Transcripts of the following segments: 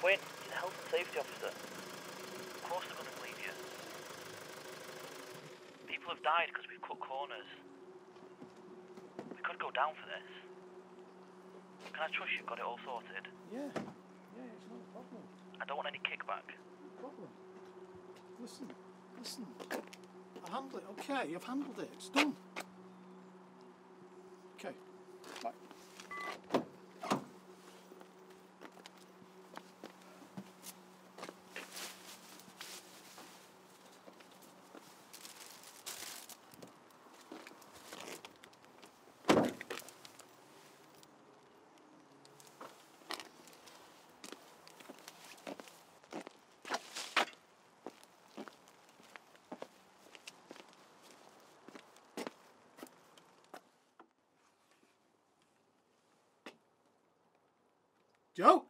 Quinn, you're the health and safety officer. Of course they're going to believe you. People have died because we've cut corners. We could go down for this. Can I trust you've got it all sorted? Yeah, yeah, it's not a problem. I don't want any kickback. No problem. Listen, listen. I handled it. Okay, I've handled it. It's done. Okay. Bye. Joe?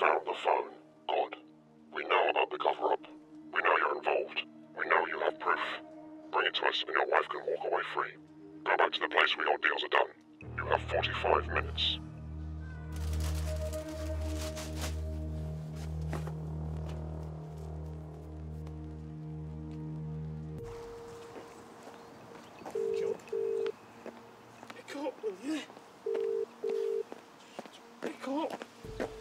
Found the phone. Good. We know about the cover up. We know you're involved. We know you have proof. Bring it to us and your wife can walk away free. Go back to the place where your deals are done. You have 45 minutes. Pick up, will you? Pick up.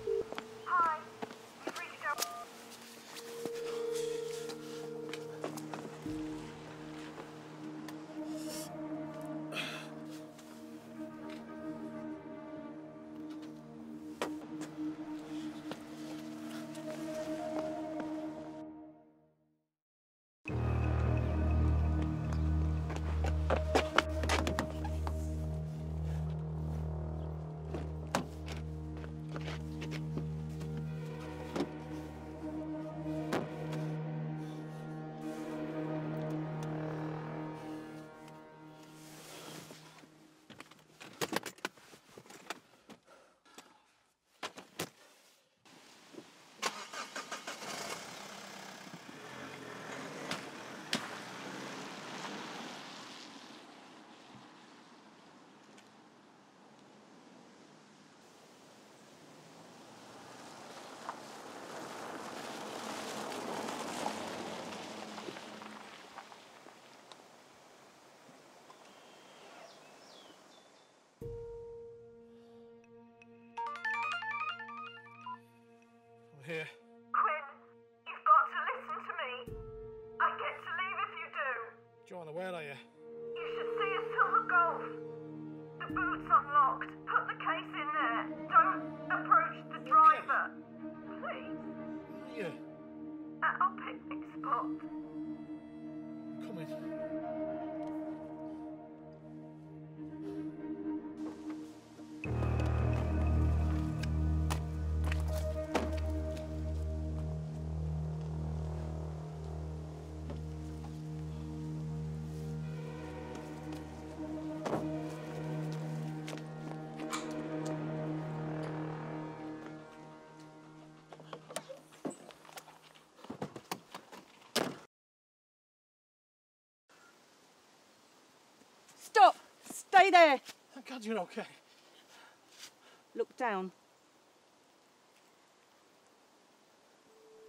Here. Quinn, you've got to listen to me. I get to leave if you do. Joanna, where are you? You should see a silver golf. The boot's unlocked. Put the case in there. Don't approach the driver. Please. You? At our picnic spot. Coming. Stop! Stay there! Thank God you're okay. Look down.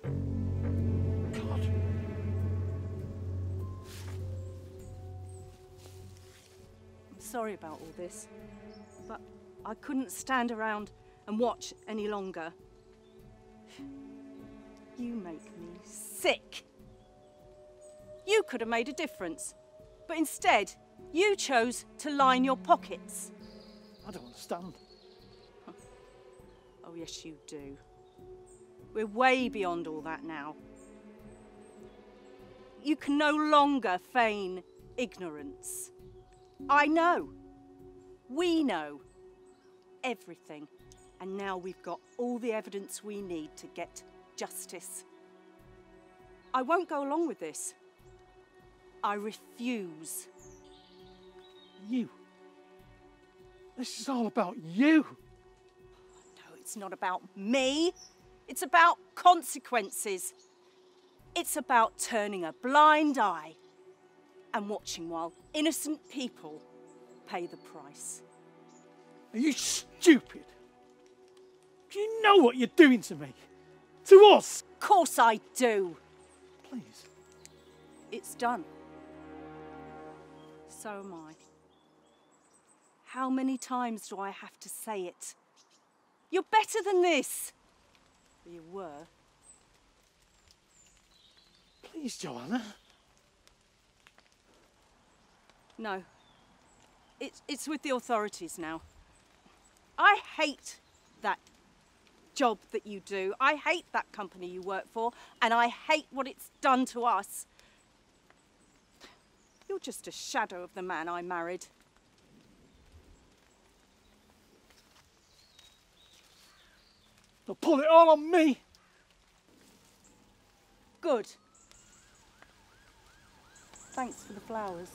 God. I'm sorry about all this, but I couldn't stand around and watch any longer. You make me sick. You could have made a difference, but instead, you chose to line your pockets. I don't understand. Oh, yes, you do. We're way beyond all that now. You can no longer feign ignorance. I know. We know everything. And now we've got all the evidence we need to get justice. I won't go along with this. I refuse. You. This is all about you. No, it's not about me. It's about consequences. It's about turning a blind eye and watching while innocent people pay the price. Are you stupid? Do you know what you're doing to me? To us? Of course I do. Please. It's done. So am I. How many times do I have to say it? You're better than this. You were. Please, Joanna. No. It's, it's with the authorities now. I hate that job that you do. I hate that company you work for, and I hate what it's done to us. You're just a shadow of the man I married. They'll pull it all on me. Good. Thanks for the flowers.